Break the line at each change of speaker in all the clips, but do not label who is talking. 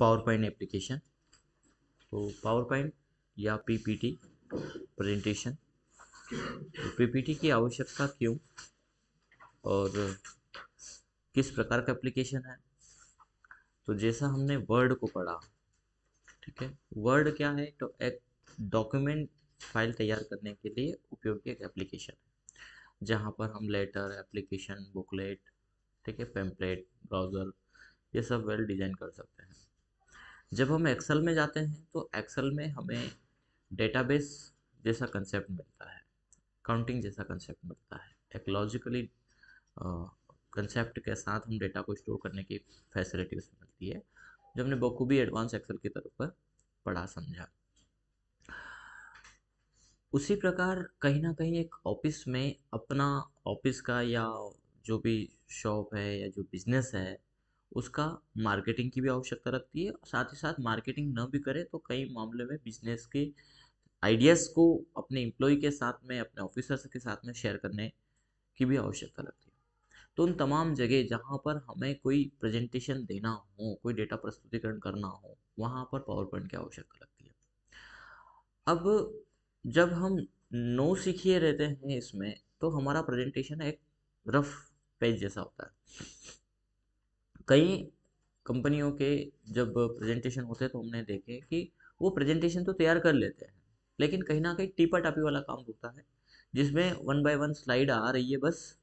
Power point application तो power point या PPT presentation. PPT की आवश्यकता क्यों और किस प्रकार का एप्लीकेशन है? तो जैसा हमने वर्ड को पढ़ा, ठीक है, वर्ड क्या है? तो एक डॉक्यूमेंट फ़ाइल तैयार करने के लिए उपयोगी एक एप्लीकेशन है, जहाँ पर हम लेटर, एप्लीकेशन, बुकलेट, ठीक है, पेम्पलेट, ब्राउज़र, ये सब वेल डिज़ाइन कर सकते हैं। जब हम एक्सेल में जाते हैं तो एक्सेल में हमें डेटाबेस जैसा कंसेप्ट मिलता है काउंटिंग जैसा कंसेप्ट मिलता है। एक लॉजिकली कंसेप्ट के साथ हम डेटा को स्टोर करने की फैसिलिटी उसमें मिलती है, जो हमने बखूबी एडवांस एक्सेल की तरफ़ पर पढ़ा, समझा। उसी प्रकार कहीं ना कहीं एक ऑफ़िस में अपना ऑफ़िस का या जो भी शॉप है या जो बिज़नेस है उसका मार्केटिंग की भी आवश्यकता रखती है साथ ही साथ मार्केटिंग न भी करे तो कई मामले में बिज़नेस के आइडियाज़ को अपने एम्प्लॉय के साथ में, अपने ऑफिसर्स के साथ में शेयर करने की भी आवश्यकता लगती है। तो उन तमाम जगह जहाँ पर हमें कोई प्रेजेंटेशन देना हो, कोई डेटा प्रस्तुतिकरण करना हो, वहाँ पर पावर पॉइंट की आवश्यकता लगती है। अब जब हम नो सीखिए रहते हैं इसमें तो हमारा प्रेजेंटेशन एक रफ पेज जैसा होता है। कई कंपनियों के जब प्रेजेंटेशन होते हैं तो हमने देखे कि वो प्रेजेंटेशन तो तैयार कर लेते हैं, लेकिन कहीं ना कहीं टीपा टापी वाला काम होता है, जिसमें वन बाय वन स्लाइड आ रही है बस,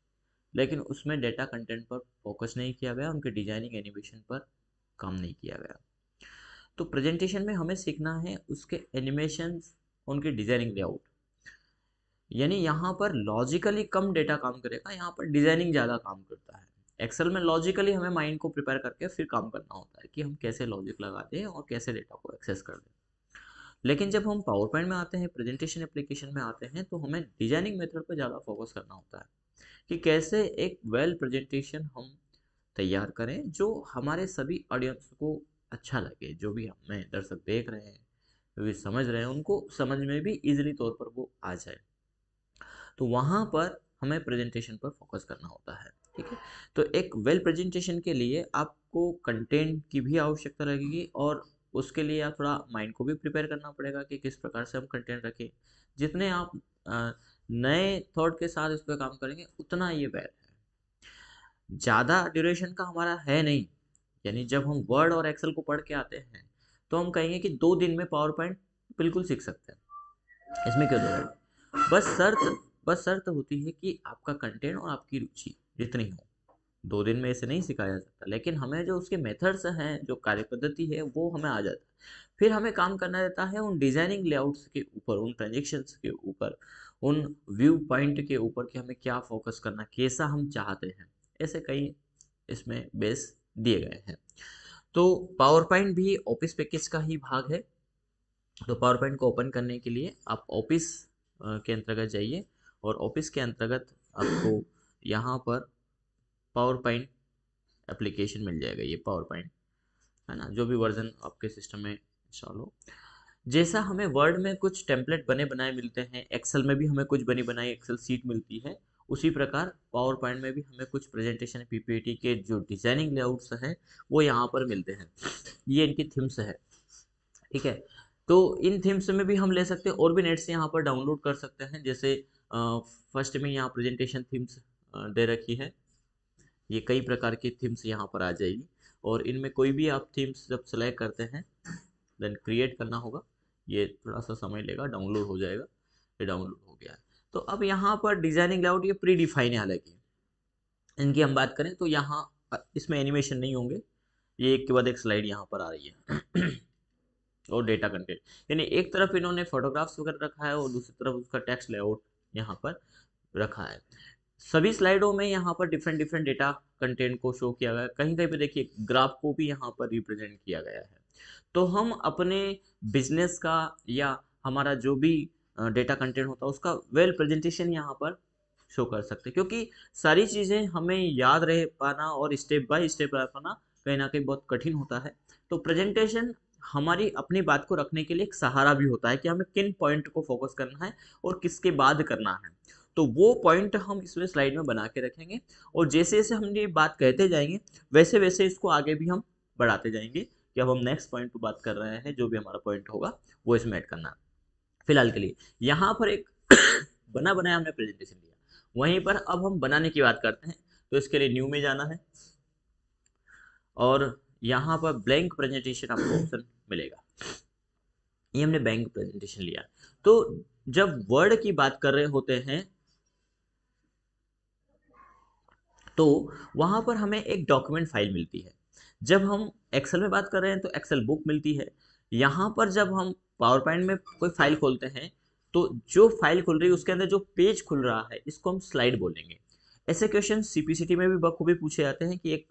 लेकिन उसमें डेटा कंटेंट पर फोकस नहीं किया गया, उनके डिज़ाइनिंग एनिमेशन पर काम नहीं किया गया। तो प्रेजेंटेशन में हमें सीखना है उसके एनिमेशन उनके डिज़ाइनिंग लेआउट यानी यहाँ पर लॉजिकली कम डेटा काम करेगा, यहाँ पर डिज़ाइनिंग ज़्यादा काम करता है। एक्सेल में लॉजिकली हमें माइंड को प्रिपेयर करके फिर काम करना होता है कि हम कैसे लॉजिक लगाते हैं और कैसे डेटा को एक्सेस कर दें लेकिन जब हम पावर पॉइंट में आते हैं प्रेजेंटेशन एप्लीकेशन में आते हैं तो हमें डिज़ाइनिंग मेथड पर ज़्यादा फोकस करना होता है कि कैसे एक वेल प्रेजेंटेशन हम तैयार करें, जो हमारे सभी ऑडियंस को अच्छा लगे, जो भी हमें दर्शक देख रहे हैं, जो भी समझ रहे हैं, उनको समझ में भी इजीली तौर पर वो आ जाए। तो वहाँ पर हमें प्रेजेंटेशन पर फोकस करना होता है। ठीक है? तो एक वेल प्रेजेंटेशन के लिए आपको कंटेंट की भी आवश्यकता लगेगी और उसके लिए आप थोड़ा माइंड को भी प्रिपेयर करना पड़ेगा कि किस प्रकार से हम कंटेंट रखें। जितने आप नए थॉट के साथ इस पर काम करेंगे, उतना ये बेर है। ज़्यादा ड्यूरेशन का हमारा है नहीं। यानी जब हम वर्ड और एक्सेल को पढ़ के आते हैं तो हम कहेंगे कि दो दिन में पावर पॉइंट बिल्कुल सीख सकते हैं। इसमें क्यों दो बस शर्त बस शर्त होती है कि आपका कंटेंट और आपकी रुचि। जितनी हो। दो दिन में ऐसे नहीं सिखाया जा सकता लेकिन हमें जो उसके मेथड्स हैं, जो कार्य पद्धति है, वो हमें आ जाता है। फिर हमें काम करना रहता है उन डिज़ाइनिंग लेआउट्स के ऊपर, उन ट्रांजेक्शन्स के ऊपर, उन व्यू पॉइंट के ऊपर कि हमें क्या फोकस करना, कैसा हम चाहते हैं। ऐसे कई इसमें बेस दिए गए हैं। तो पावर पॉइंट भी ऑफ़िस पैकेज का ही भाग है। तो पावर पॉइंट को ओपन करने के लिए आप ऑफ़िस के अंतर्गत जाइए और ऑफ़िस के अंतर्गत आपको यहाँ पर पावर पॉइंट एप्लीकेशन मिल जाएगा, ये पावर पॉइंट है ना? जो भी वर्जन आपके सिस्टम में इंस्टॉल हो। जैसा हमें वर्ड में कुछ टेम्पलेट बने बनाए मिलते हैं एक्सेल में भी हमें कुछ बनी बनाई एक्सेल सीट मिलती है, उसी प्रकार पावर पॉइंट में भी हमें कुछ प्रेजेंटेशन पीपीटी के जो डिज़ाइनिंग लेआउट्स हैं, वो यहाँ पर मिलते हैं। ये इनकी थीम्स है, ठीक है? तो इन थीम्स में भी हम ले सकते हैं और भी नेट से यहाँ पर डाउनलोड कर सकते हैं, जैसे फ़र्स्ट में यहाँ प्रेजेंटेशन थीम्स दे रखी है। ये कई प्रकार की थीम्स यहाँ पर आ जाएगी और इनमें कोई भी आप थीम्स जब सेलेक्ट करते हैं देन क्रिएट करना होगा। ये थोड़ा सा समय लेगा डाउनलोड हो जाएगा, ये डाउनलोड हो गया है। तो अब यहाँ पर डिज़ाइनिंग लेआउट ये प्री डिफाइन है हालाँकि। इनकी हम बात करें तो यहाँ इसमें एनिमेशन नहीं होंगे। ये एक के बाद एक स्लाइड यहाँ पर आ रही है। और डेटा कंटेंट यानी एक तरफ़ इन्होंने फोटोग्राफ्स वगैरह रखा है और दूसरी तरफ़ उसका टेक्स्ट लेआउट यहाँ पर रखा है। सभी स्लाइडों में यहाँ पर डिफरेंट डिफरेंट डेटा कंटेंट को शो किया गया कहीं कहीं पे देखिए ग्राफ को भी यहाँ पर रिप्रेजेंट किया गया है। तो हम अपने बिज़नेस का या हमारा जो भी डेटा कंटेंट होता है, उसका वेल प्रेजेंटेशन यहाँ पर शो कर सकते क्योंकि सारी चीज़ें हमें याद रह पाना और स्टेप बाय स्टेप रह पाना कहीं ना कहीं बहुत कठिन होता है। तो प्रेजेंटेशन हमारी अपनी बात को रखने के लिए एक सहारा भी होता है कि हमें किन पॉइंट को फोकस करना है और किसके बाद करना है। तो वो पॉइंट हम इसमें स्लाइड में बना के रखेंगे। और जैसे जैसे हम ये बात कहते जाएँगे, वैसे वैसे इसको आगे भी हम बढ़ाते जाएँगे कि अब हम नेक्स्ट पॉइंट पर बात कर रहे हैं, जो भी हमारा पॉइंट होगा, वो इसमें ऐड करना। फ़िलहाल के लिए, यहाँ पर एक बना बनाया हमने प्रेजेंटेशन दिया। वहीं पर अब हम बनाने की बात करते हैं तो इसके लिए न्यू में जाना है। और यहाँ पर ब्लैंक प्रेजेंटेशन आपको ऑप्शन मिलेगा। ये हमने बैंक प्रेजेंटेशन लिया। तो जब वर्ड की बात कर रहे होते हैं तो वहाँ पर हमें एक डॉक्यूमेंट फ़ाइल मिलती है। जब हम एक्सेल में बात कर रहे हैं तो एक्सेल बुक मिलती है। यहाँ पर जब हम पावर पॉइंट में कोई फ़ाइल खोलते हैं तो जो फ़ाइल खुल रही है, उसके अंदर जो पेज खुल रहा है, इसको हम स्लाइड बोलेंगे। ऐसे क्वेश्चन सीपीसीटी में भी बखूबी पूछे जाते हैं कि एक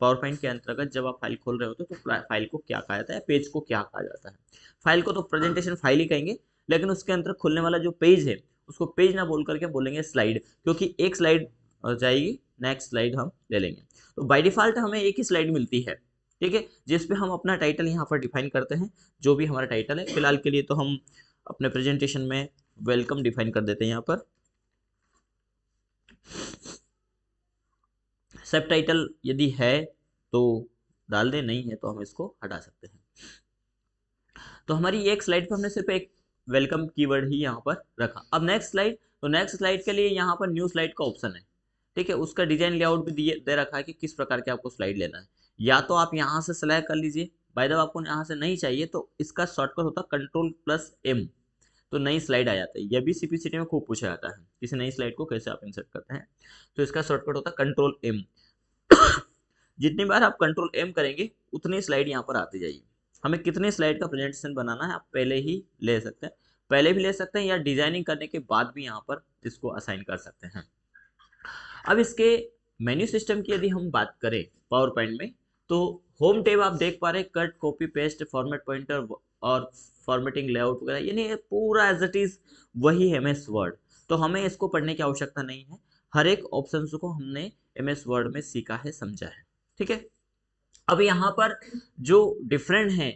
पावर पॉइंट के अंतर्गत जब आप फ़ाइल खोल रहे होते हो तो फ़ाइल को क्या कहा जाता है पेज को क्या कहा जाता है। फ़ाइल को तो प्रेजेंटेशन फ़ाइल ही कहेंगे, लेकिन उसके अंदर खुलने वाला जो पेज है, उसको पेज ना बोल करके बोलेंगे स्लाइड क्योंकि एक स्लाइड जाएगी नेक्स्ट स्लाइड हम ले लेंगे। तो बाय डिफ़ॉल्ट हमें एक ही स्लाइड मिलती है, ठीक है? जिसपे हम अपना टाइटल यहाँ पर डिफाइन करते हैं, जो भी हमारा टाइटल है, फ़िलहाल के लिए तो हम अपने प्रेजेंटेशन में वेलकम डिफाइन कर देते हैं यहाँ पर। सब टाइटल यदि है तो डाल दे, नहीं है तो हम इसको हटा सकते हैं। तो हमारी एक स्लाइड पर हमने सिर्फ़ एक वेलकम कीवर्ड ही यहाँ पर रखा। अब नेक्स्ट स्लाइड तो नेक्स्ट स्लाइड के लिए यहाँ पर न्यू स्लाइड का ऑप्शन है। ठीक है, उसका डिज़ाइन लेआउट भी दिए, दे रखा है कि किस प्रकार के आपको स्लाइड लेना है। या तो आप यहाँ से सेलेक्ट कर लीजिए। बाय द आपको यहाँ से नहीं चाहिए तो इसका शॉर्टकट होता है कंट्रोल प्लस एम तो नई स्लाइड आ जाता है। यह भी सीपीसीटी में खूब पूछा जाता है। किसी नई स्लाइड को कैसे आप इंसर्ट करते हैं? तो इसका शॉर्टकट होता है कंट्रोल एम जितनी बार आप कंट्रोल एम करेंगे, उतनी स्लाइड यहाँ पर आती जाएगी। हमें कितने स्लाइड का प्रेजेंटेशन बनाना है, आप पहले ही ले सकते हैं। पहले भी ले सकते हैं या डिज़ाइनिंग करने के बाद भी यहाँ पर इसको असाइन कर सकते हैं। अब इसके मेन्यू सिस्टम की यदि हम बात करें पावर पॉइंट में तो होम टेब आप देख पा रहे हैं cut copy paste format pointer और फॉर्मेटिंग लेआउट वगैरह, यानी पूरा एज इट इज़ वही एम एस वर्ड तो हमें इसको पढ़ने की आवश्यकता नहीं है। हर एक ऑप्शन को हमने एम एस वर्ड में सीखा है, समझा है। ठीक है? अब यहाँ पर जो डिफरेंट है,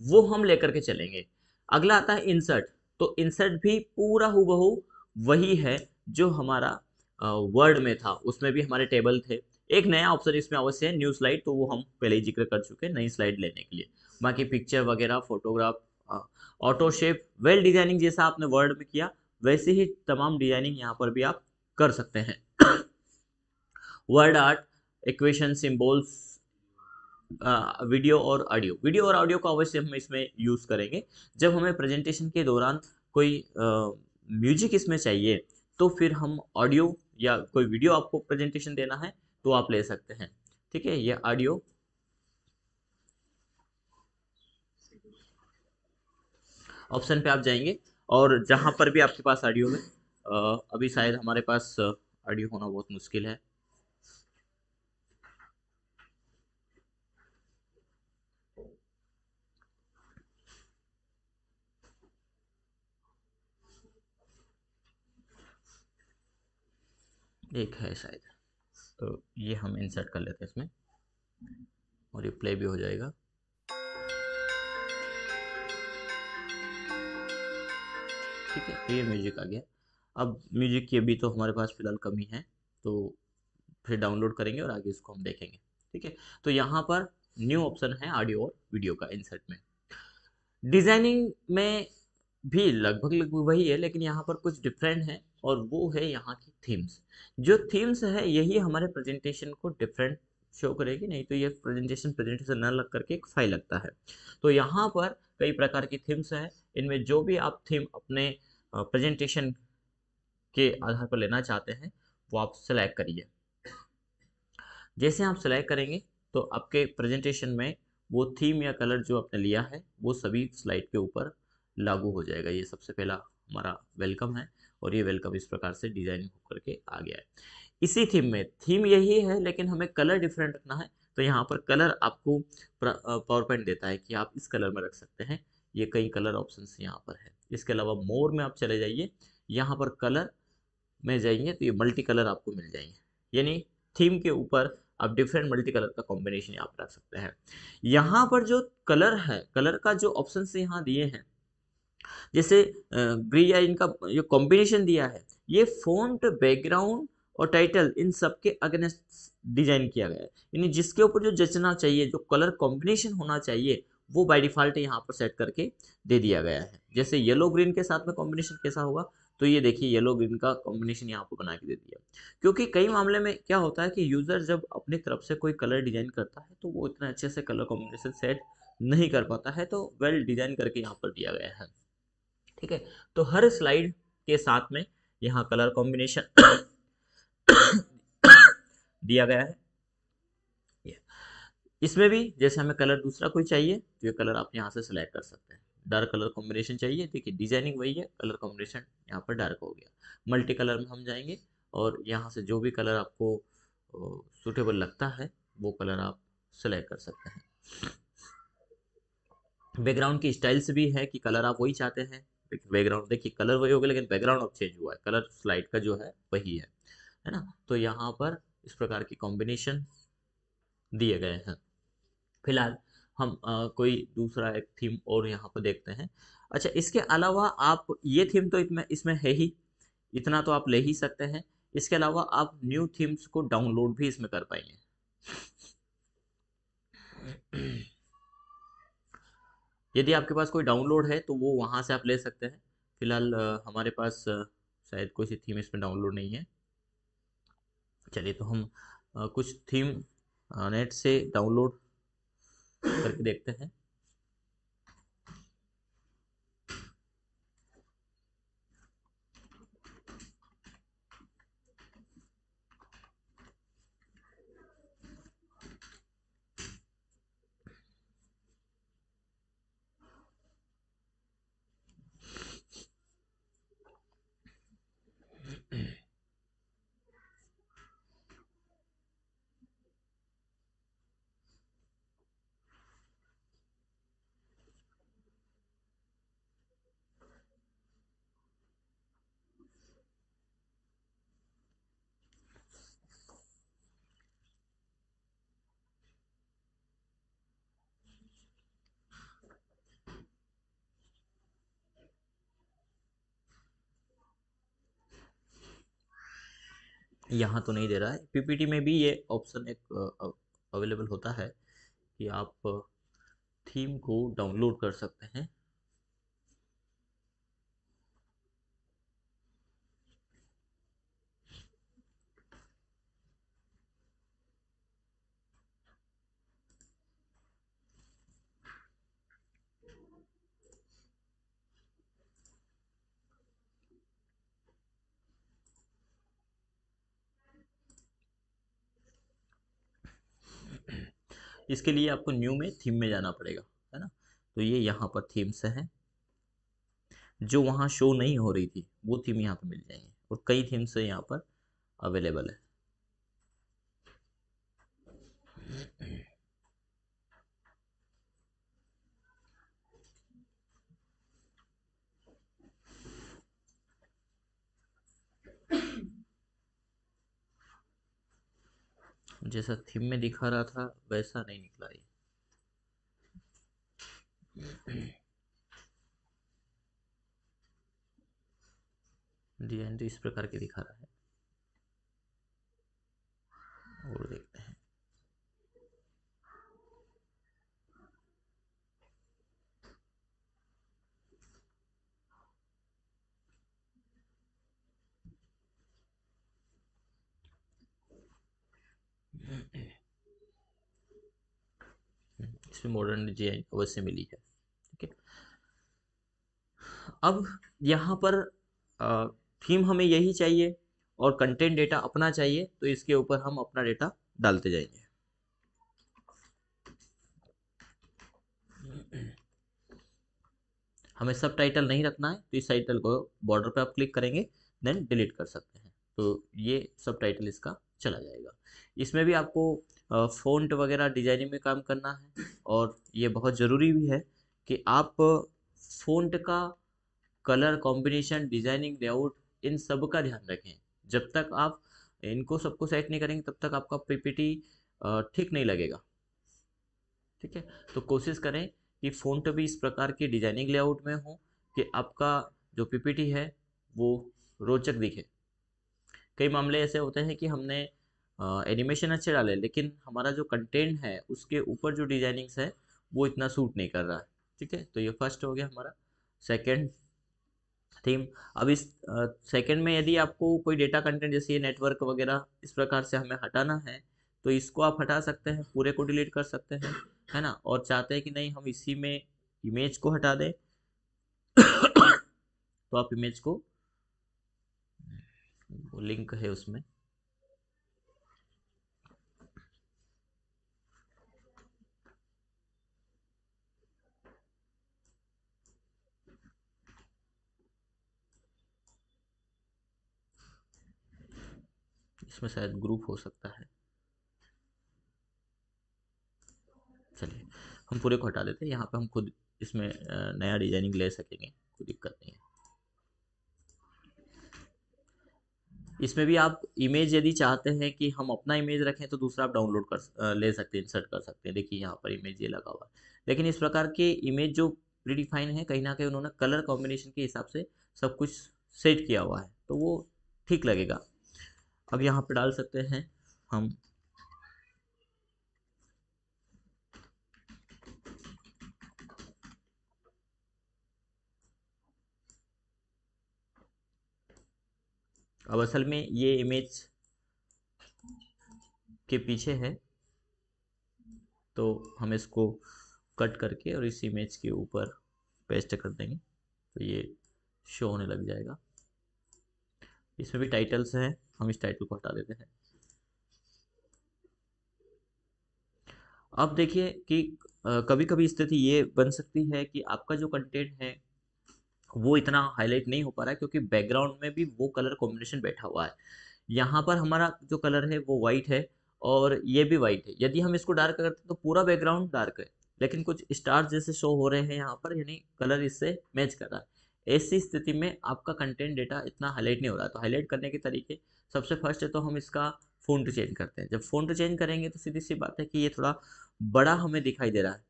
वो हम लेकर के चलेंगे। अगला आता है इंसर्ट तो इंसर्ट भी पूरा हु वही है जो हमारा वर्ड में था, उसमें भी हमारे टेबल थे। एक नया ऑप्शन इसमें अवश्य है न्यू स्लाइड तो वो हम पहले ही ज़िक्र कर चुके हैं नई स्लाइड लेने के लिए। बाकी पिक्चर वगैरह photograph auto shape well designing जैसा आपने वर्ड में किया, वैसे ही तमाम डिज़ाइनिंग यहाँ पर भी आप कर सकते हैं। Word Art equation symbols video और ऑडियो वीडियो और ऑडियो का अवश्य हम इसमें यूज़ करेंगे। जब हमें प्रेजेंटेशन के दौरान कोई म्यूज़िक इसमें चाहिए तो फिर हम ऑडियो या कोई वीडियो आपको प्रेजेंटेशन देना है तो आप ले सकते हैं। ठीक है, ये ऑडियो ऑप्शन पे आप जाएँगे, और जहाँ पर भी आपके पास ऑडियो है अभी शायद हमारे पास ऑडियो होना बहुत मुश्किल है। एक है शायद। तो ये हम इंसर्ट कर लेते हैं इसमें। और ये प्ले भी हो जाएगा। ठीक है तो ये म्यूज़िक आ गया। अब म्यूज़िक की अभी तो हमारे पास फ़िलहाल कमी है तो फिर डाउनलोड करेंगे और आगे इसको हम देखेंगे। ठीक है तो यहाँ पर न्यू ऑप्शन है ऑडियो और वीडियो का इंसर्ट में। डिज़ाइनिंग में भी लगभग लगभग वही है, लेकिन यहाँ पर कुछ डिफरेंट है। और वो है यहाँ की थीम्स जो थीम्स है, यही हमारे प्रेजेंटेशन को डिफरेंट शो करेगी, नहीं तो ये प्रेजेंटेशन प्रेजेंटेशन न लग करके एक फ़ाइल लगता है। तो यहाँ पर कई प्रकार की थीम्स है। इनमें जो भी आप थीम अपने प्रेजेंटेशन के आधार पर लेना चाहते हैं, वो आप सेलेक्ट करिए। जैसे आप सेलेक्ट करेंगे तो आपके प्रेजेंटेशन में वो थीम या कलर जो आपने लिया है, वो सभी स्लाइड के ऊपर लागू हो जाएगा। ये सबसे पहला हमारा वेलकम है। और ये वेलकम इस प्रकार से डिज़ाइन होकर के आ गया है। इसी थीम में थीम यही है, लेकिन हमें कलर डिफरेंट रखना है तो यहाँ पर कलर आपको पावर पॉइंट देता है कि आप इस कलर में रख सकते हैं। ये कई कलर ऑप्शन यहाँ पर है। इसके अलावा मोर में आप चले जाइए, यहाँ पर कलर में जाइए तो ये मल्टी कलर आपको मिल जाएँगे। यानी थीम के ऊपर आप डिफरेंट मल्टी कलर का कॉम्बिनेशन आप रख सकते हैं। यहाँ पर जो कलर है कलर का जो ऑप्शन यहाँ दिए हैं जैसे ग्री या इनका जो कॉम्बिनेशन दिया है, ये फोन्ट बैकग्राउंड और टाइटल इन सब के अगेंस्ट डिज़ाइन किया गया है। यानी जिसके ऊपर जो जचना चाहिए, जो कलर कॉम्बिनेशन होना चाहिए, वो बाय डिफ़ॉल्ट यहाँ पर सेट करके दे दिया गया है। जैसे येलो ग्रीन के साथ में कॉम्बिनेशन कैसा होगा तो ये देखिए येलो ग्रीन का कॉम्बिनेशन यहाँ पर बना के दे दिया। क्योंकि कई मामले में क्या होता है कि यूज़र जब अपनी तरफ़ से कोई कलर डिज़ाइन करता है तो वो इतना अच्छे से कलर कॉम्बिनेशन सेट नहीं कर पाता है तो वेल डिज़ाइन करके यहाँ पर दिया गया है। ठीक है? तो हर स्लाइड के साथ में यहाँ कलर कॉम्बिनेशन दिया गया है। इसमें भी जैसे हमें कलर दूसरा कोई चाहिए तो ये कलर आप यहाँ से सिलेक्ट कर सकते हैं। डार्क कलर कॉम्बिनेशन चाहिए देखिए डिज़ाइनिंग वही है कलर कॉम्बिनेशन यहाँ पर डार्क हो गया। मल्टी कलर में हम जाएँगे और यहाँ से जो भी कलर आपको सूटेबल लगता है, वो कलर आप सेलेक्ट कर सकते हैं। बैकग्राउंड की स्टाइल्स भी है कि कलर आप वही चाहते हैं बैकग्राउंड देखिए कलर वही हो गया लेकिन बैकग्राउंड अब चेंज हुआ है। कलर स्लाइड का जो है वही है है ना? तो यहाँ पर इस प्रकार की कॉम्बिनेशन दिए गए हैं। फ़िलहाल हम आ, कोई दूसरा एक थीम और यहाँ पर देखते हैं। अच्छा इसके अलावा आप ये थीम तो इसमें इसमें है ही इतना तो आप ले ही सकते हैं। इसके अलावा आप न्यू थीम्स को डाउनलोड भी इसमें कर पाएँगे। यदि आपके पास कोई डाउनलोड है तो वो वहाँ से आप ले सकते हैं। फ़िलहाल हमारे पास शायद कोई सी थीम इसमें डाउनलोड नहीं है। चलिए तो हम कुछ थीम नेट से डाउनलोड करके देखते हैं। यहाँ तो नहीं दे रहा है। पीपीटी में भी ये ऑप्शन एक अवेलेबल होता है कि आप थीम को डाउनलोड कर सकते हैं। इसके लिए आपको न्यू में थीम में जाना पड़ेगा, है ना? तो ये यहाँ पर थीम्स हैं, जो वहाँ शो नहीं हो रही थी, वो थीम यहाँ पर मिल जाएँगे और कई थीम्स यहाँ पर अवेलेबल है। जैसा थीम में दिखा रहा था, वैसा नहीं निकला ये। डिज़ाइन तो इस प्रकार के दिखा रहा है। और देखते इसमें मॉडर्न डिज़ाइन अवश्य मिली है, ठीक है? अब यहाँ पर थीम हमें यही चाहिए और कंटेंट डेटा अपना चाहिए तो इसके ऊपर हम अपना डेटा डालते जाएँगे। हमें सब टाइटल नहीं रखना है तो इस टाइटल को बॉर्डर पे आप क्लिक करेंगे देन डिलीट कर सकते हैं। तो ये सब टाइटल इसका चला जाएगा। इसमें भी आपको फ़ॉन्ट वगैरह डिज़ाइनिंग में काम करना है और ये बहुत ज़रूरी भी है कि आप फ़ॉन्ट का कलर कॉम्बिनेशन डिज़ाइनिंग लेआउट इन सब का ध्यान रखें। जब तक आप इनको सबको सेट नहीं करेंगे, तब तक आपका पीपीटी ठीक नहीं लगेगा। ठीक है? तो कोशिश करें कि फ़ॉन्ट भी इस प्रकार की डिज़ाइनिंग लेआउट में हो कि आपका जो पीपीटी है, वो रोचक दिखे। कई मामले ऐसे होते हैं कि हमने एनिमेशन अच्छे डाले, लेकिन हमारा जो कंटेंट है, उसके ऊपर जो डिजाइनिंग्स है, वो इतना सूट नहीं कर रहा है। ठीक है? तो ये फ़र्स्ट हो गया हमारा। सेकेंड थीम अब इस सेकंड में यदि आपको कोई डेटा कंटेंट जैसे ये नेटवर्क वगैरह, इस प्रकार से हमें हटाना है तो इसको आप हटा सकते हैं, पूरे को डिलीट कर सकते हैं, है ना? और चाहते हैं कि नहीं, हम इसी में इमेज को हटा दें तो आप इमेज को लिंक है उसमें। इसमें शायद ग्रुप हो सकता है। चलिए, हम पूरे को हटा देते हैं। यहाँ पे हम खुद इसमें नया डिज़ाइनिंग ले सकेंगे, कोई दिक्कत नहीं है। इसमें भी आप इमेज यदि चाहते हैं कि हम अपना इमेज रखें तो दूसरा आप डाउनलोड कर ले सकते हैं इंसर्ट कर सकते हैं। देखिए, यहाँ पर इमेज ये लगा हुआ है। लेकिन इस प्रकार के इमेज जो प्रीडिफाइन है, कहीं ना कहीं उन्होंने कलर कॉम्बिनेशन के हिसाब से सब कुछ सेट किया हुआ है तो वो ठीक लगेगा। अब यहाँ पर डाल सकते हैं हम अब असल में ये इमेज के पीछे है। तो हम इसको कट करके और इस इमेज के ऊपर पेस्ट कर देंगे तो ये शो होने लग जाएगा। इसमें भी टाइटल्स हैं, हम इस टाइटल को हटा देते हैं। अब देखिए कि कभी कभी स्थिति ये बन सकती है कि आपका जो कंटेंट है वो इतना हाईलाइट नहीं हो पा रहा है क्योंकि बैकग्राउंड में भी वो कलर कॉम्बिनेशन बैठा हुआ है। यहाँ पर हमारा जो कलर है वो वाइट है और ये भी वाइट है। यदि हम इसको डार्क करते हैं तो पूरा बैकग्राउंड डार्क है, लेकिन कुछ स्टार्स जैसे शो हो रहे हैं यहाँ पर, यानी कलर इससे मैच कर रहा है। ऐसी स्थिति में आपका कंटेंट डेटा इतना हाईलाइट नहीं हो रहा तो हाईलाइट करने के तरीके, सबसे फ़र्स्ट है तो हम इसका फ़ॉन्ट चेंज करते हैं। जब फ़ॉन्ट चेंज करेंगे तो सीधी सी बात है कि ये थोड़ा बड़ा हमें दिखाई दे रहा है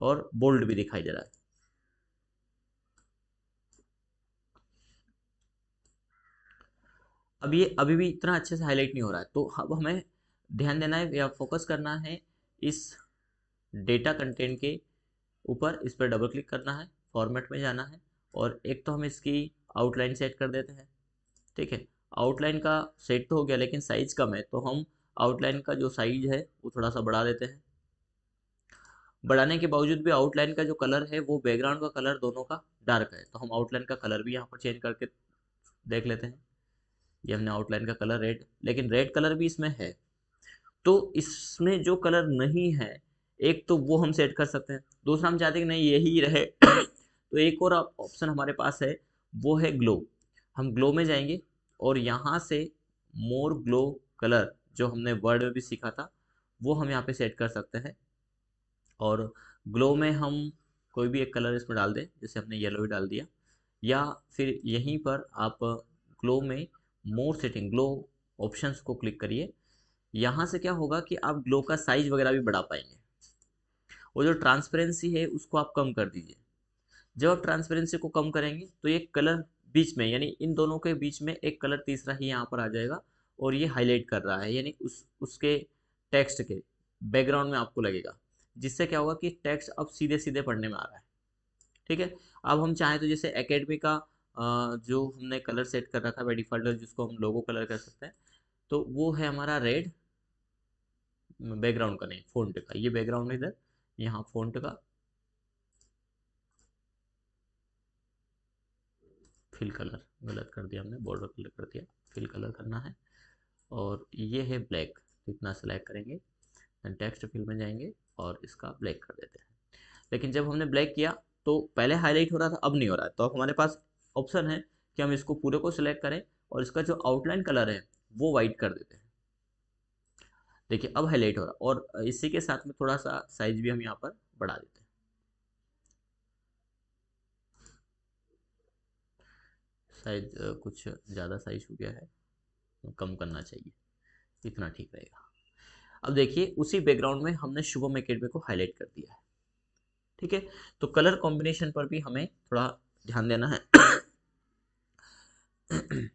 और बोल्ड भी दिखाई दे रहा है। अब ये अभी भी इतना अच्छे से हाईलाइट नहीं हो रहा है। तो अब हमें ध्यान देना है या फोकस करना है इस डेटा कंटेंट के ऊपर। इस पर डबल क्लिक करना है फॉर्मेट में जाना है और एक तो हम इसकी आउटलाइन सेट कर देते हैं। ठीक है आउटलाइन का सेट तो हो गया लेकिन साइज़ कम है तो हम आउटलाइन का जो साइज़ है वो थोड़ा सा बढ़ा देते हैं। बढ़ाने के बावजूद भी आउटलाइन का जो कलर है वो बैकग्राउंड का कलर दोनों का डार्क है तो हम आउटलाइन का कलर भी यहाँ पर चेंज करके देख लेते हैं। ये हमने आउटलाइन का कलर रेड लेकिन रेड कलर भी इसमें है। तो इसमें जो कलर नहीं है, एक तो वो हम सेट कर सकते हैं। दूसरा हम चाहते हैं कि नहीं, यही रहे। तो एक और ऑप्शन हमारे पास है, वो है ग्लो हम ग्लो में जाएँगे और यहाँ से मोर ग्लो कलर जो हमने वर्ड में भी सीखा था, वो हम यहाँ पे सेट कर सकते हैं। और ग्लो में हम कोई भी एक कलर इसमें डाल दें, जैसे हमने येलो ही डाल दिया। या फिर यहीं पर आप ग्लो में मोर सेटिंग, ग्लो ऑप्शंस को क्लिक करिए। यहाँ से क्या होगा कि आप ग्लो का साइज़ वगैरह भी बढ़ा पाएँगे। और जो ट्रांसपेरेंसी है, उसको आप कम कर दीजिए। जब आप ट्रांसपेरेंसी को कम करेंगे तो ये कलर बीच में, यानी इन दोनों के बीच में एक कलर तीसरा ही यहाँ पर आ जाएगा और ये हाईलाइट कर रहा है, यानी उस, उसके टेक्स्ट के बैकग्राउंड में आपको लगेगा। जिससे क्या होगा कि टेक्स्ट अब सीधे सीधे पढ़ने में आ रहा है। ठीक है? अब हम चाहें तो जैसे एकेडमी का जो हमने कलर सेट कर रखा है बाई डिफ़ॉल्ट जिसको हम लोगो कलर कर सकते हैं तो वो है हमारा रेड बैकग्राउंड का नहीं फोन्ट का। ये बैकग्राउंड इधर, यहाँ फोन्ट का। फिल कलर गलत कर दिया हमने बॉर्डर कलर कर दिया। फिल कलर करना है, और ये है ब्लैक इतना सेलेक्ट करेंगे टेक्स्ट फिल में जाएँगे, और इसका ब्लैक कर देते हैं। लेकिन जब हमने ब्लैक किया तो पहले हाईलाइट हो रहा था, अब नहीं हो रहा है। तो अब हमारे पास ऑप्शन है कि हम इसको पूरे को सिलेक्ट करें और इसका जो आउटलाइन कलर है, वो वाइट कर देते हैं। देखिए, अब हाईलाइट हो रहा और इसी के साथ में थोड़ा सा साइज़ भी हम यहाँ पर बढ़ा देते हैं। साइज़ कुछ ज़्यादा साइज़ हो गया है, कम करना चाहिए, इतना ठीक रहेगा। अब देखिए, उसी बैकग्राउंड में हमने शुभम अकेडमी को हाईलाइट कर दिया है। ठीक है? तो कलर कॉम्बिनेशन पर भी हमें थोड़ा ध्यान देना है। अब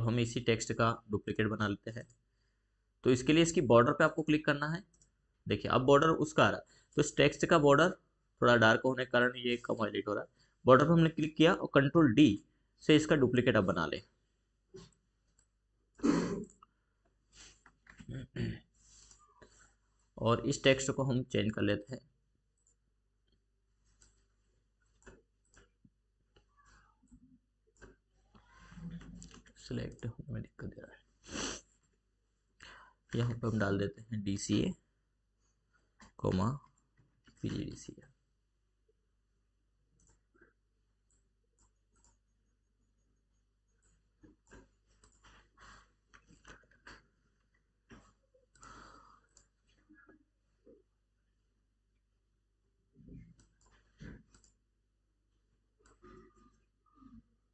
हम इसी टेक्स्ट का डुप्लीकेट बना लेते हैं। तो इसके लिए इसकी बॉर्डर पे आपको क्लिक करना है। देखिए, अब बॉर्डर उसका आ रहा तो इस टेक्स्ट का बॉर्डर थोड़ा डार्क होने के कारण ये कम हाईलाइट हो रहा है। बॉर्डर पर हमने क्लिक किया और कंट्रोल डी। से इसका डुप्लीकेट अब बना ले। और इस टेक्स्ट को हम चेंज कर लेते हैं। सिलेक्ट में दिक्कत दे रहा है। यहाँ पर हम डाल देते हैं D C A comma P G D C A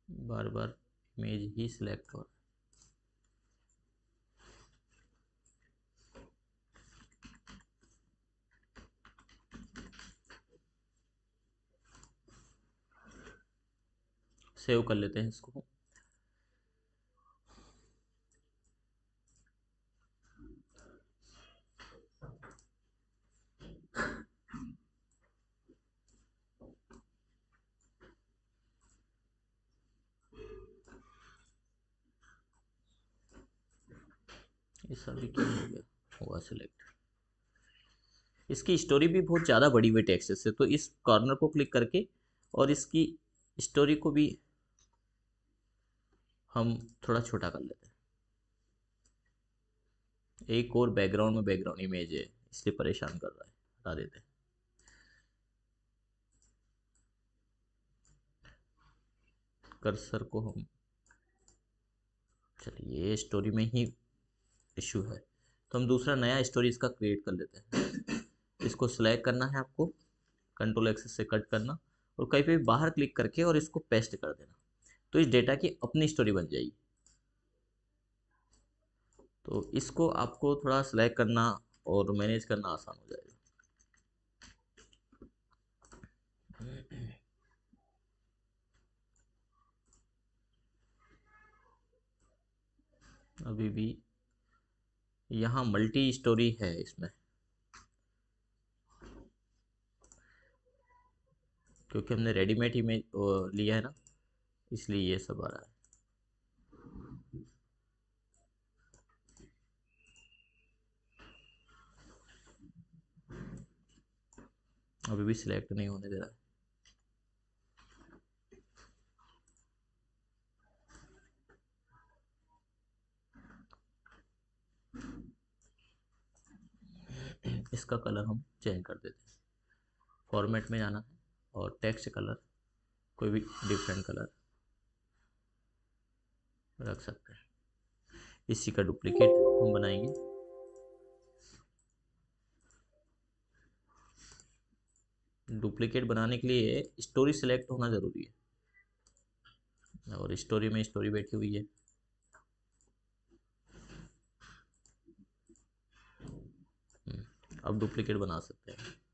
बार बार इमेज ही सिलेक्ट हो रहा है सेव कर लेते हैं इसको ये सभी क्या हो गया हुआ सिलेक्ट इसकी स्टोरी भी बहुत ज़्यादा बड़ी हुई टेक्स्ट से तो इस कॉर्नर को क्लिक करके और इसकी स्टोरी को भी हम थोड़ा छोटा कर लेते हैं। एक और बैकग्राउंड में बैकग्राउंड इमेज है, इसलिए परेशान कर रहा है, हटा देते हैं। कर्सर को हम, चलिए स्टोरी में ही इशू है तो हम दूसरा नया स्टोरी इसका क्रिएट कर लेते हैं। इसको सिलेक्ट करना है आपको कंट्रोल एक्सेस से कट करना और कहीं पे भी बाहर क्लिक करके और इसको पेस्ट कर देना। तो इस डेटा की अपनी स्टोरी बन जाएगी। तो इसको आपको थोड़ा सिलेक्ट करना और मैनेज करना आसान हो जाएगा। अभी भी यहाँ मल्टी स्टोरी है इसमें। क्योंकि हमने रेडीमेड इमेज लिया है ना, इसलिए ये सब आ रहा है। अभी भी सिलेक्ट नहीं होने दे रहा। इसका कलर हम चेंज कर देते हैं। फॉर्मेट में जाना है। और टेक्स्ट कलर कोई भी डिफरेंट कलर रख सकते हैं। इसी का डुप्लीकेट हम बनाएँगे। डुप्लीकेट बनाने के लिए स्टोरी सिलेक्ट होना ज़रूरी है। और स्टोरी में स्टोरी बैठी हुई है। अब डुप्लीकेट बना सकते हैं।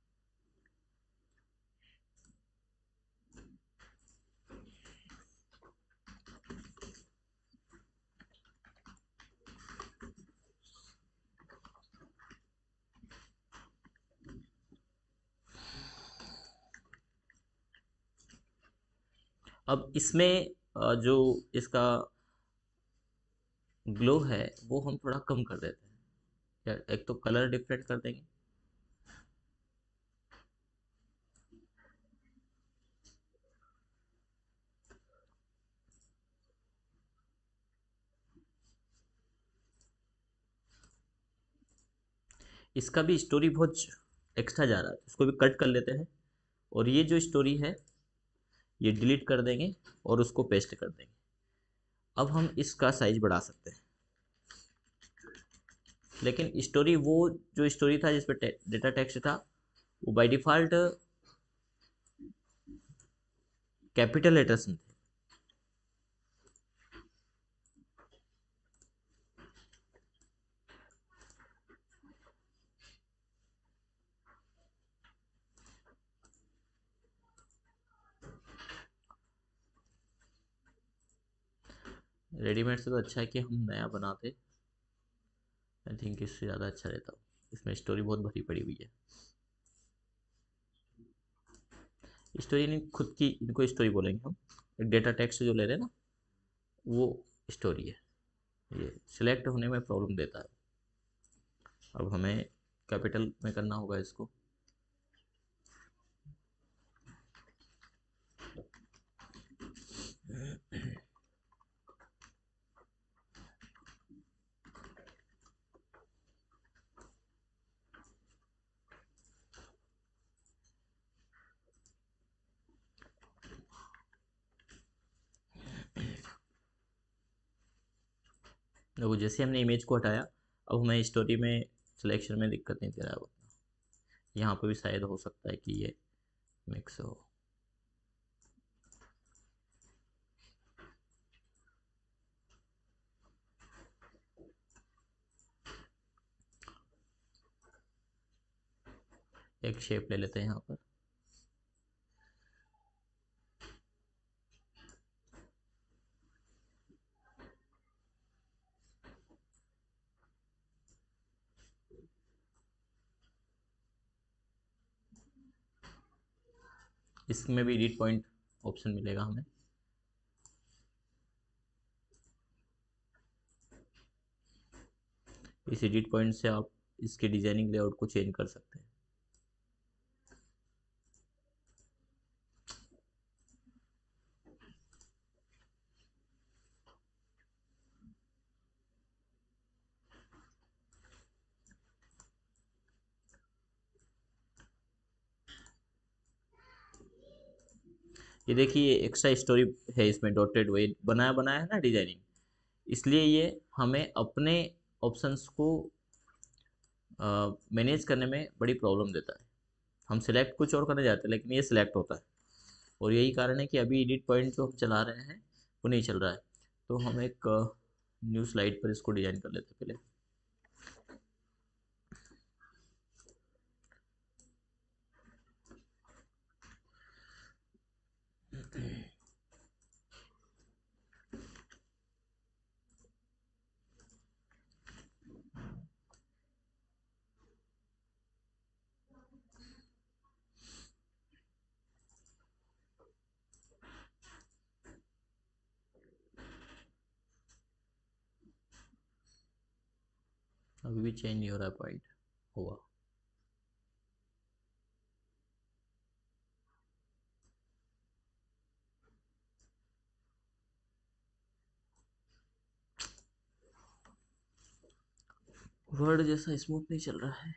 अब इसमें जो इसका ग्लो है, वो हम थोड़ा कम कर देते हैं। एक तो कलर डिफरेंट कर देंगे। इसका भी स्टोरी बहुत एक्स्ट्रा जा रहा है। इसको भी कट कर लेते हैं। और ये जो स्टोरी है ये डिलीट कर देंगे और उसको पेस्ट कर देंगे। अब हम इसका साइज़ बढ़ा सकते हैं। लेकिन स्टोरी वो, जो स्टोरी था जिसपे डेटा टेक्स्ट था, वो बाय डिफ़ॉल्ट कैपिटल लेटर्स में रेडीमेड से तो अच्छा है कि हम नया बनाते। आई थिंक इससे ज़्यादा अच्छा रहता। इसमें स्टोरी बहुत भरी पड़ी हुई है। स्टोरी नहीं, खुद की इनको स्टोरी बोलेंगे हम। डेटा टेक्स्ट जो ले रहे हैं ना, वो स्टोरी है। ये सिलेक्ट होने में प्रॉब्लम देता है। अब हमें कैपिटल में करना होगा इसको। देखो जैसे हमने इमेज को हटाया, अब हमें स्टोरी में सिलेक्शन में दिक्कत नहीं दे रहा है यहाँ पर भी शायद हो सकता है कि ये मिक्स हो। एक शेप ले लेते हैं यहाँ पर। इसमें भी एडिट पॉइंट ऑप्शन मिलेगा हमें। इस एडिट पॉइंट से आप इसके डिज़ाइनिंग लेआउट को चेंज कर सकते हैं। ये देखिए एक्स्ट्रा स्टोरी है इसमें डॉटेड वे बनाया बनाया है ना डिज़ाइनिंग इसलिए ये हमें अपने ऑप्शंस को मैनेज uh, करने में बड़ी प्रॉब्लम देता है। हम सिलेक्ट कुछ और करने जाते हैं लेकिन ये सिलेक्ट होता है। और यही कारण है कि अभी एडिट पॉइंट जो हम चला रहे हैं वो नहीं चल रहा है। तो हम एक न्यू स्लाइड पर इसको डिज़ाइन कर लेते हैं पहले। अभी भी चेंज नहीं हो रहा है पॉइंट हुआ। वर्ड जैसा स्मूथ नहीं चल रहा है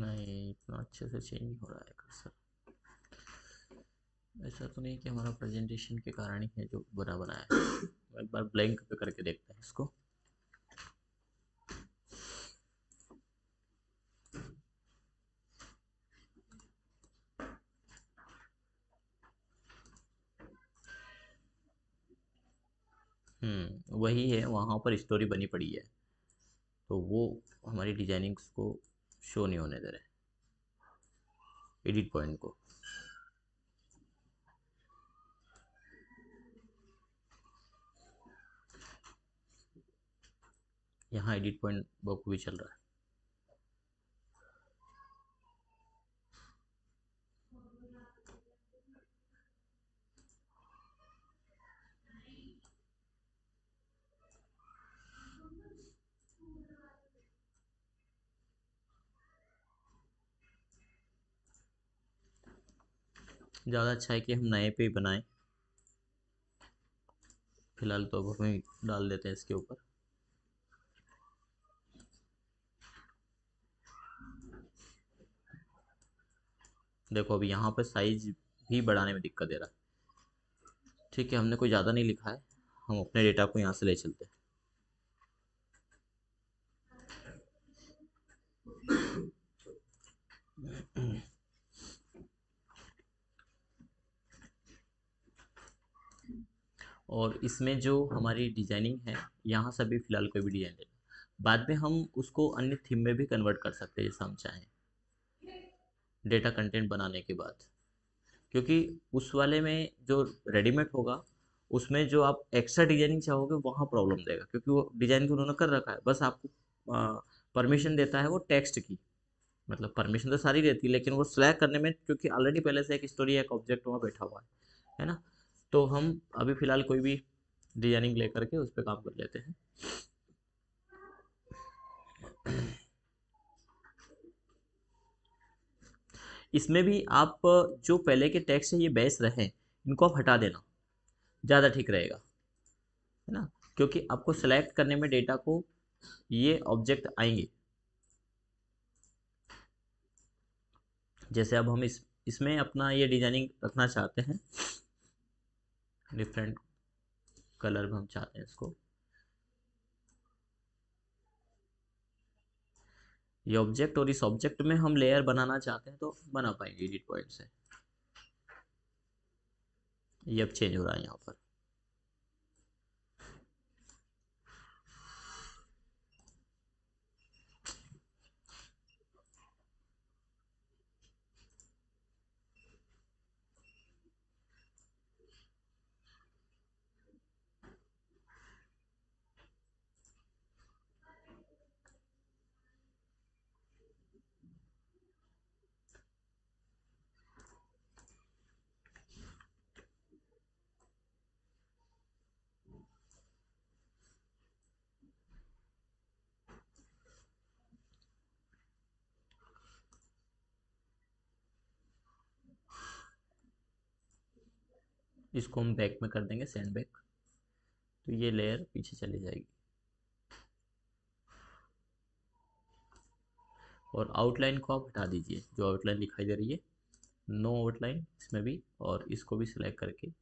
नहीं इतना अच्छे से चेंज हो रहा है कर्सर ऐसा तो नहीं कि हमारा प्रेजेंटेशन के कारण ही है जो बुरा बनाया है। एक बार ब्लैंक पे करके देखते हैं इसको। हम्म वही है, वहाँ पर स्टोरी बनी पड़ी है। तो वो हमारी डिजाइनिंग्स को शो नहीं होने दे रहे। एडिट पॉइंट को। यहाँ एडिट पॉइंट बॉक्स भी चल रहा है। ज़्यादा अच्छा है कि हम नए पे ही बनाएँ। फ़िलहाल तो अब हमें डाल देते हैं इसके ऊपर। देखो, अब यहाँ पर साइज़ ही बढ़ाने में दिक्कत दे रहा। है ठीक है, हमने कोई ज़्यादा नहीं लिखा है। हम अपने डेटा को यहाँ से ले चलते हैं। और इसमें जो हमारी डिज़ाइनिंग है, यहाँ से अभी फ़िलहाल कोई भी डिज़ाइन लेना बाद में हम उसको अन्य थीम में भी कन्वर्ट कर सकते हैं, जैसा हम चाहें। डेटा कंटेंट बनाने के बाद। क्योंकि उस वाले में जो रेडीमेड होगा, उसमें जो आप एक्स्ट्रा डिज़ाइनिंग चाहोगे, वहाँ प्रॉब्लम देगा। क्योंकि वो डिज़ाइन को उन्होंने कर रखा है। बस आपको परमिशन देता है वो टेक्स्ट की। मतलब परमिशन तो सारी रहती है, लेकिन वो सिलेक्ट करने में, क्योंकि ऑलरेडी पहले से एक स्टोरी एक ऑब्जेक्ट वहाँ बैठा हुआ है। है ना? तो हम अभी फ़िलहाल कोई भी डिज़ाइनिंग लेकर के उस पर काम कर लेते हैं। इसमें भी आप, जो पहले के टेक्स्ट है, ये बेस रहे, इनको आप हटा देना। ज़्यादा ठीक रहेगा, है ना? क्योंकि आपको सेलेक्ट करने में डेटा को ये ऑब्जेक्ट आएँगे। जैसे अब हम इस, इसमें अपना ये डिज़ाइनिंग रखना चाहते हैं। डिफरेंट कलर में हम चाहते हैं इसको। ये ऑब्जेक्ट और इस ऑब्जेक्ट में हम लेयर बनाना चाहते हैं तो बना पाएँगे एडिट पॉइंट से। ये अब चेंज हो रहा है यहाँ पर। इसको हम बैक में कर देंगे सेंड बैक तो ये लेयर पीछे चली जाएगी। और आउटलाइन को आप हटा दीजिए, जो आउटलाइन दिखाई दे रही है। नो आउटलाइन इसमें भी, और इसको भी सिलेक्ट करके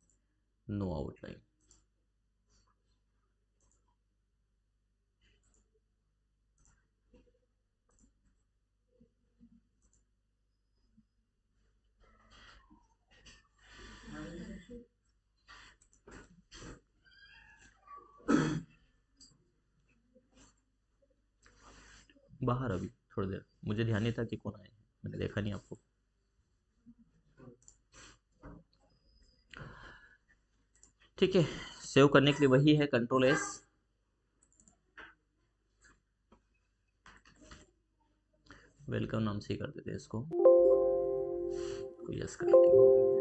नो आउटलाइन बाहर अभी, थोड़ी देर। मुझे ध्यान नहीं था कि कौन आए मैंने देखा नहीं आपको। ठीक है सेव करने के लिए वही है कंट्रोल एस वेलकम नाम से ही कर देते हैं इसको। यस कर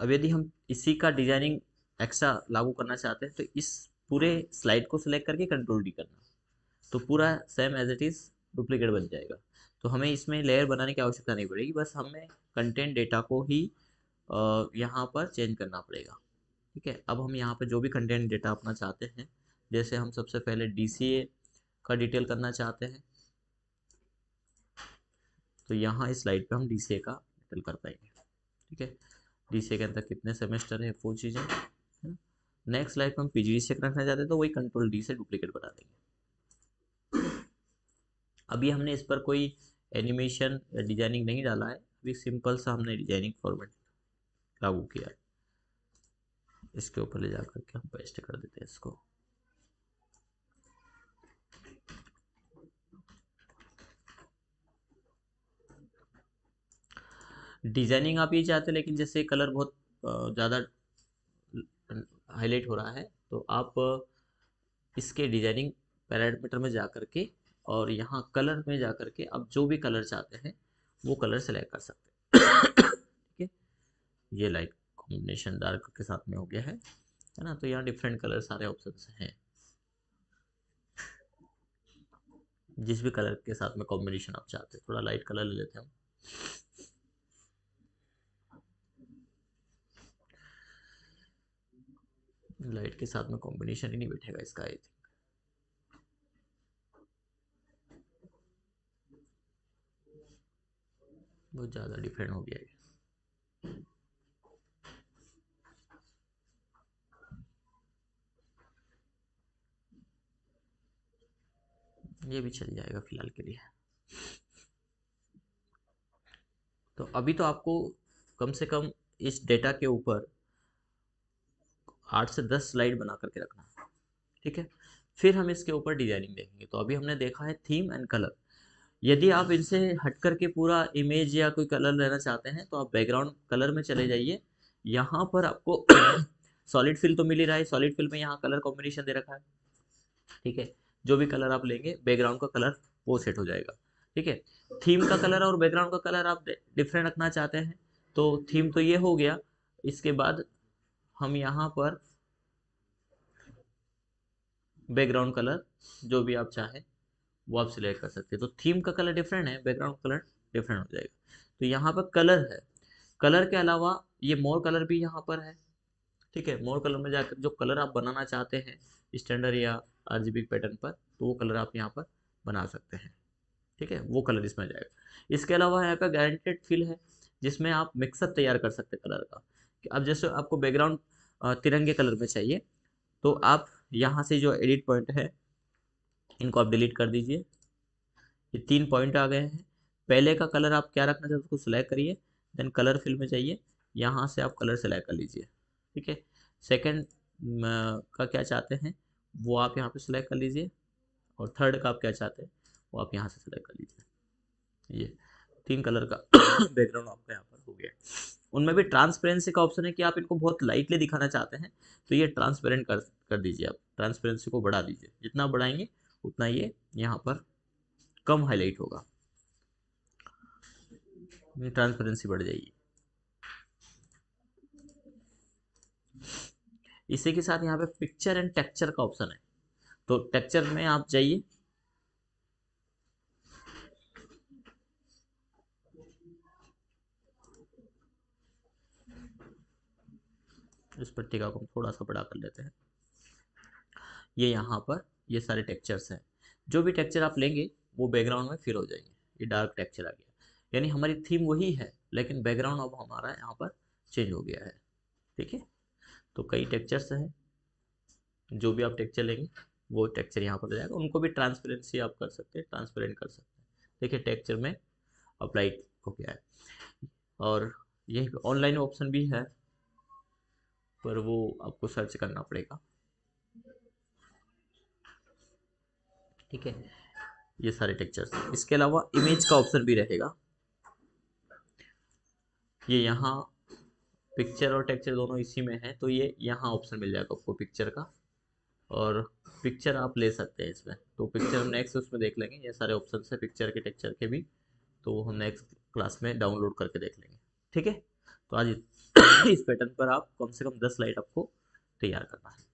अब यदि हम इसी का डिज़ाइनिंग एक्स्ट्रा लागू करना चाहते हैं तो इस पूरे स्लाइड को सिलेक्ट करके कंट्रोल डी करना। तो पूरा same as it is duplicate बन जाएगा। तो हमें इसमें लेयर बनाने की आवश्यकता नहीं पड़ेगी, बस हमें कंटेंट डेटा को ही यहाँ पर चेंज करना पड़ेगा। ठीक है? अब हम यहाँ पर जो भी कंटेंट डेटा अपना चाहते हैं, जैसे हम सबसे पहले डीसीए का डिटेल करना चाहते हैं तो यहाँ इस स्लाइड पे हम डीसीए का डिटेल कर पाएँगे। ठीक है? डी के अंदर कितने सेमेस्टर है, वो चीज़ें नेक्स्ट लाइफ हम पी जी से रखना चाहते हैं तो वही कंट्रोल डी से डुप्लीकेट बना देंगे। अभी हमने इस पर कोई एनिमेशन डिज़ाइनिंग नहीं डाला है, अभी सिंपल सा हमने डिज़ाइनिंग फॉर्मेट लागू किया है। इसके ऊपर ले जा करके हम पेस्ट कर देते हैं इसको। डिज़ाइनिंग आप ये चाहते हैं, लेकिन जैसे कलर बहुत ज़्यादा हाईलाइट हो रहा है तो आप इसके डिज़ाइनिंग पैरामीटर में जा कर के और यहाँ कलर में जा कर के आप जो भी कलर चाहते हैं, वो कलर सेलेक्ट कर सकते हैं। ठीक है? ये लाइट कॉम्बिनेशन डार्क के साथ में हो गया है है ना? तो यहाँ डिफरेंट कलर सारे ऑप्शन हैं। जिस भी कलर के साथ में कॉम्बिनेशन आप चाहते हैं, थोड़ा लाइट कलर ले लेते हैं हम। लाइट के साथ में कॉम्बिनेशन ही नहीं बैठेगा इसका आई थिंक बहुत ज़्यादा डिफरेंट हो गया है ये भी चल जाएगा फ़िलहाल के लिए. तो अभी तो आपको कम से कम इस डेटा के ऊपर आठ से दस स्लाइड बना करके रखना है, ठीक है? फिर हम इसके ऊपर डिज़ाइनिंग देखेंगे। तो अभी हमने देखा है थीम एंड कलर यदि आप इनसे हट करके पूरा इमेज या कोई कलर लेना चाहते हैं तो आप बैकग्राउंड कलर में चले जाइए। यहाँ पर आपको सॉलिड फिल तो मिल ही रहा है। सॉलिड फिल में यहाँ कलर कॉम्बिनेशन दे रखा है, ठीक है? जो भी कलर आप लेंगे बैकग्राउंड का कलर वो सेट हो जाएगा, ठीक है? थीम का कलर और बैकग्राउंड का कलर आप डिफरेंट रखना चाहते हैं तो थीम तो ये हो गया। इसके बाद हम यहाँ पर बैकग्राउंड कलर जो भी आप चाहें, वो आप सिलेक्ट कर सकते हैं। तो थीम का कलर डिफरेंट है बैकग्राउंड कलर डिफरेंट हो जाएगा। तो यहाँ पर कलर है। कलर के अलावा ये मोर कलर भी यहाँ पर है। ठीक है मोर कलर में जाकर जो कलर आप बनाना चाहते हैं स्टैंडर्ड या आरजीबी पैटर्न पर तो वो कलर आप यहाँ पर बना सकते हैं। ठीक है, वो कलर इसमें जाएगा। इसके अलावा यहाँ पर गारंटेड फिल है, जिसमें आप मिक्सअप तैयार कर सकते हैं कलर का। अब जैसे आपको बैकग्राउंड तिरंगे कलर में चाहिए तो आप यहाँ से जो एडिट पॉइंट है, इनको आप डिलीट कर दीजिए। ये तीन पॉइंट आ गए हैं। पहले का कलर आप क्या रखना चाहते हैं उसको सिलेक्ट करिए देन कलर फिल में चाहिए यहाँ से आप कलर सेलेक्ट कर लीजिए, ठीक है? सेकंड का क्या चाहते हैं, वो आप यहाँ पे सिलेक्ट कर लीजिए। और थर्ड का आप क्या चाहते हैं, वो आप यहाँ से सिलेक्ट कर लीजिए। ये तीन कलर का बैकग्राउंड आपका यहाँ पर हो गया। उनमें भी ट्रांसपेरेंसी का ऑप्शन है कि आप इनको बहुत लाइटली दिखाना चाहते हैं तो ये ट्रांसपेरेंट कर कर दीजिए आप। ट्रांसपेरेंसी को बढ़ा दीजिए। जितना बढ़ाएँगे, उतना ये यहाँ पर कम हाईलाइट होगा। ट्रांसपेरेंसी बढ़ जाएगी। इसी के साथ यहाँ पे पिक्चर एंड टेक्चर का ऑप्शन है। तो टेक्चर में आप जाइए। इस पट्टिका को हम थोड़ा सा बड़ा कर लेते हैं। ये यहाँ पर ये सारे टेक्चर्स हैं। जो भी टेक्चर आप लेंगे, वो बैकग्राउंड में फिर हो जाएँगे। ये डार्क टेक्चर आ गया। यानी हमारी थीम वही है, लेकिन बैकग्राउंड अब हमारा यहाँ पर चेंज हो गया है। ठीक है? तो कई टेक्चर्स हैं। जो भी आप टेक्चर लेंगे, वो टेक्चर यहाँ पर जाएगा। उनको भी ट्रांसपेरेंसी आप कर सकते हैं ट्रांसपेरेंट कर सकते हैं। देखिए टेक्चर में अप्लाई हो गया है। और यही ऑनलाइन ऑप्शन भी है। पर वो आपको सर्च करना पड़ेगा। ठीक है? ये सारे टेक्चर्स इसके अलावा इमेज का ऑप्शन भी रहेगा। ये यहाँ पिक्चर और टेक्चर दोनों इसी में है तो ये यहाँ ऑप्शन मिल जाएगा आपको पिक्चर का। और पिक्चर आप ले सकते हैं इसमें। तो पिक्चर हम नेक्स्ट उसमें देख लेंगे। ये सारे ऑप्शन है पिक्चर के टेक्चर के भी। तो हम नेक्स्ट क्लास में डाउनलोड करके देख लेंगे। ठीक है? तो आज इस पैटर्न पर आप कम से कम दस लाइट आपको तैयार करना है।